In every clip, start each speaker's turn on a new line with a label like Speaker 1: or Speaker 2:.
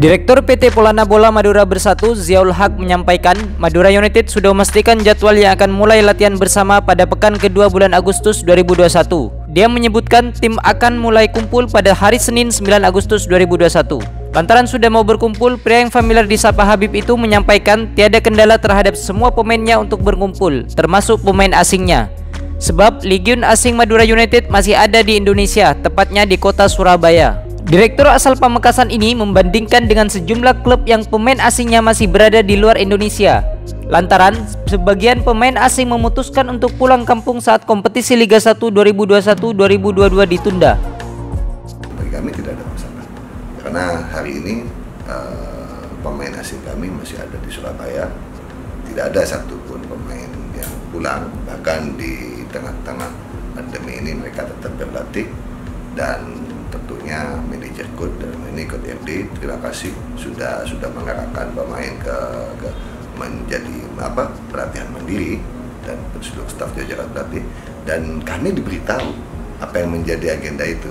Speaker 1: Direktur PT Polana Bola Madura Bersatu Ziaul Haq menyampaikan Madura United sudah memastikan jadwal yang akan mulai latihan bersama pada pekan kedua bulan Agustus 2021. Dia menyebutkan tim akan mulai kumpul pada hari Senin 9 Agustus 2021. Lantaran sudah mau berkumpul, pria yang familiar di Sapa Habib itu menyampaikan tiada kendala terhadap semua pemainnya untuk berkumpul, termasuk pemain asingnya. Sebab Legion asing Madura United masih ada di Indonesia, tepatnya di kota Surabaya. Direktur asal Pamekasan ini membandingkan dengan sejumlah klub yang pemain asingnya masih berada di luar Indonesia. Lantaran sebagian pemain asing memutuskan untuk pulang kampung saat kompetisi Liga 1 2021-2022 ditunda.
Speaker 2: Karena hari ini uh, pemain asing kami masih ada di Surabaya. Tidak ada satupun pemain yang pulang. Bahkan di tengah-tengah pandemi ini mereka tetap berlatih dan tentunya manajer coach dan ini coach MD terima kasih sudah sudah mengarahkan pemain ke, ke menjadi apa pelatihan mandiri dan seluruh staf jajaran pelatih dan kami diberitahu apa yang menjadi agenda itu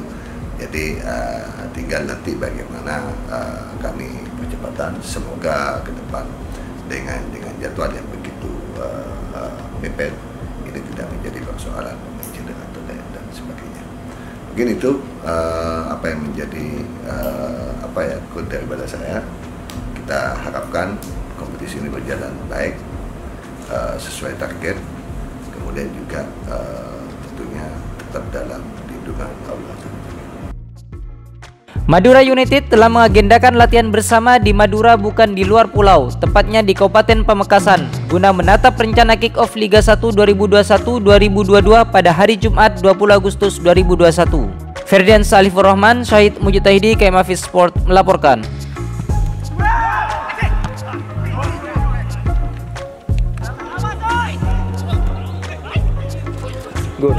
Speaker 2: jadi uh, tinggal nanti bagaimana uh, kami percepatan. Semoga ke depan dengan dengan jadwal yang begitu uh, uh, ini tidak menjadi persoalan cedera atau dan, dan sebagainya. Mungkin itu uh, apa yang menjadi uh, apa ya kode daripada saya. Kita harapkan kompetisi ini berjalan baik uh, sesuai target. Kemudian juga uh, tentunya tetap dalam lindungan Allah
Speaker 1: Madura United telah mengagendakan latihan bersama di Madura bukan di luar pulau, tepatnya di Kabupaten Pamekasan, guna menatap rencana kick-off Liga 1 2021-2022 pada hari Jumat 20 Agustus 2021. Ferdian Salifur Rahman, Syahid Mujtahidi, KMAFIS Sport melaporkan. Good.